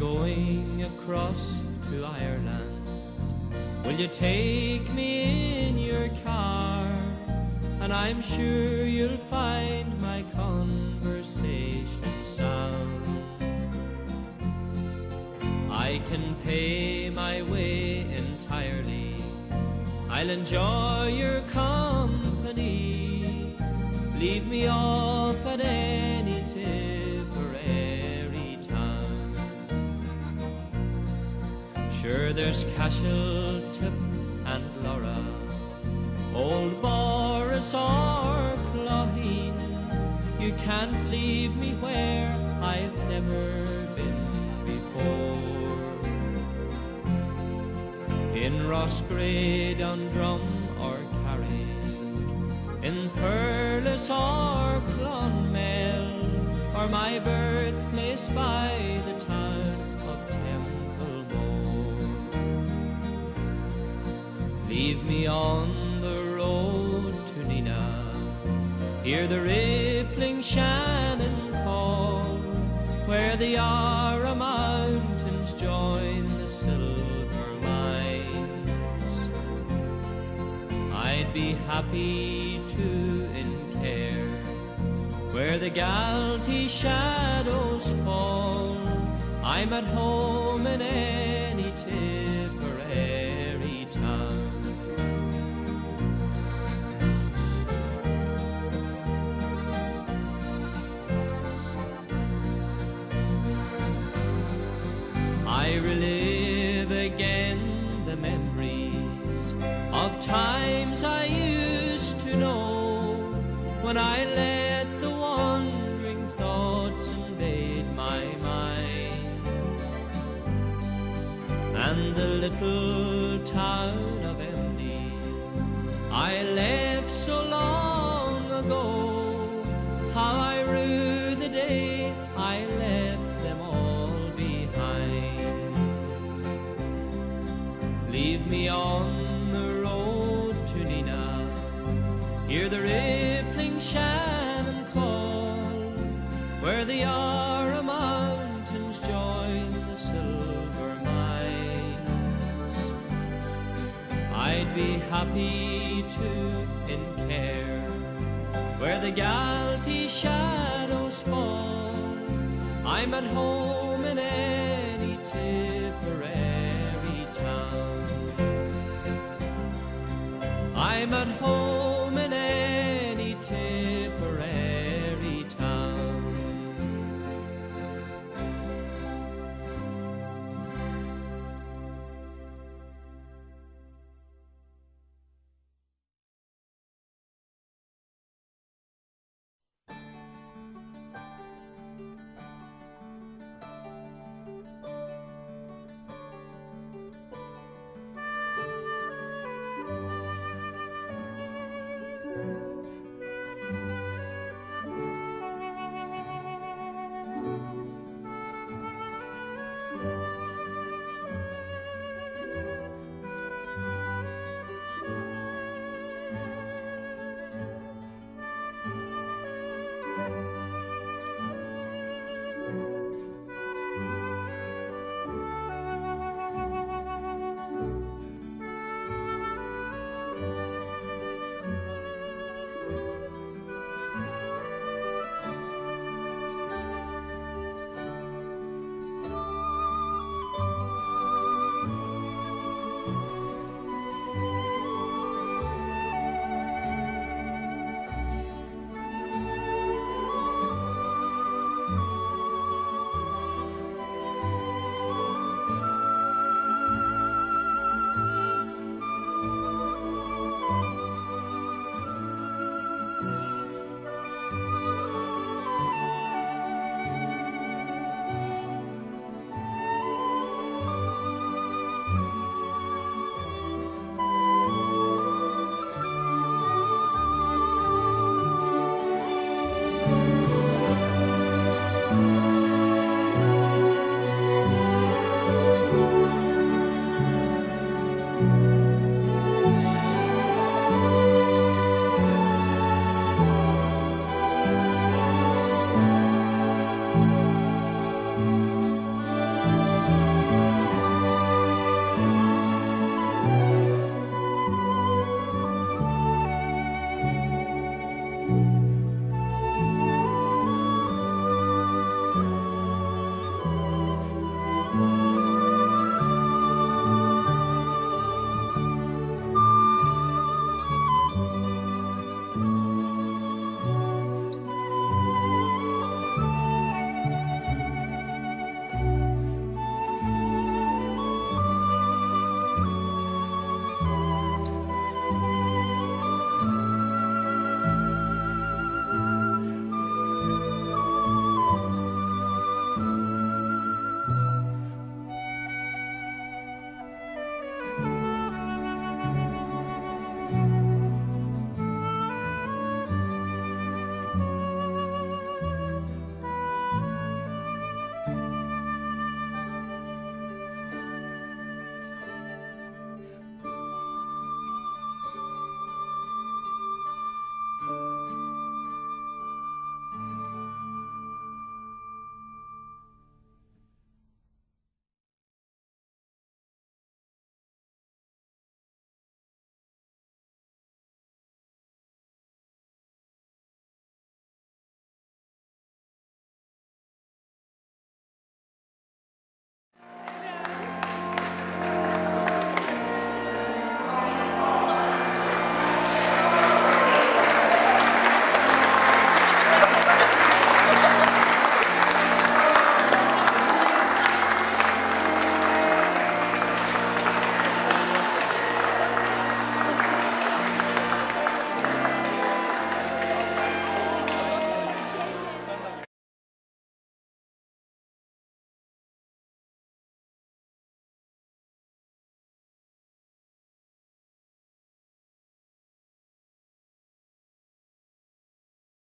going across to Ireland. Will you take me in your car? And I'm sure you'll find my conversation sound. I can pay my way entirely. I'll enjoy your company. Leave me off at any Sure, there's Cashel, Tip, and Laura, old Boris or Clogheen. You can't leave me where I've never been before. In Roscrea, on Drum or Carrick, in Perlis or Clonmel, or my birthplace by the Leave me on the road to Nenagh, hear the rippling Shannon call, where the Arra Mountains join the silver mines. I'd be happy to in care where the Galtee shadows fall. I'm at home in any the little town of Emly I left so long ago. How I rue the day I left them all behind. Leave me on the road to Nenagh. Hear the rippling happy to in care where the Galtee shadows fall. I'm at home in any Tipperary town. I'm at home in any Tipperary